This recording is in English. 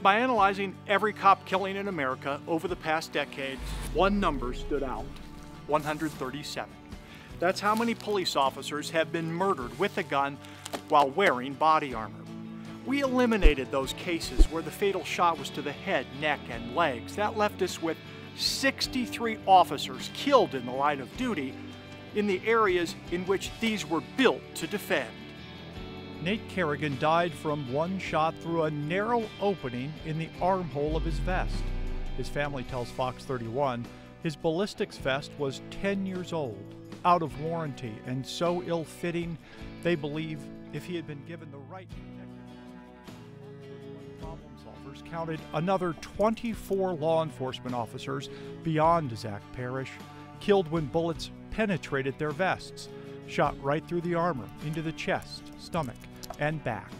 By analyzing every cop killing in America over the past decade, one number stood out 137. That's how many police officers have been murdered with a gun while wearing body armor. We eliminated those cases where the fatal shot was to the head, neck, and legs. That left us with 63 officers killed in the line of duty in the areas in which these were built to defend. Nate Carrigan died from one shot through a narrow opening in the armhole of his vest. His family tells Fox 31 his ballistics vest was 10 years old, out of warranty, and so ill fitting, they believe if he had been given the right problem solvers counted another 24 law enforcement officers beyond Zach Parrish, killed when bullets penetrated their vests, shot right through the armor, into the chest, stomach, and back.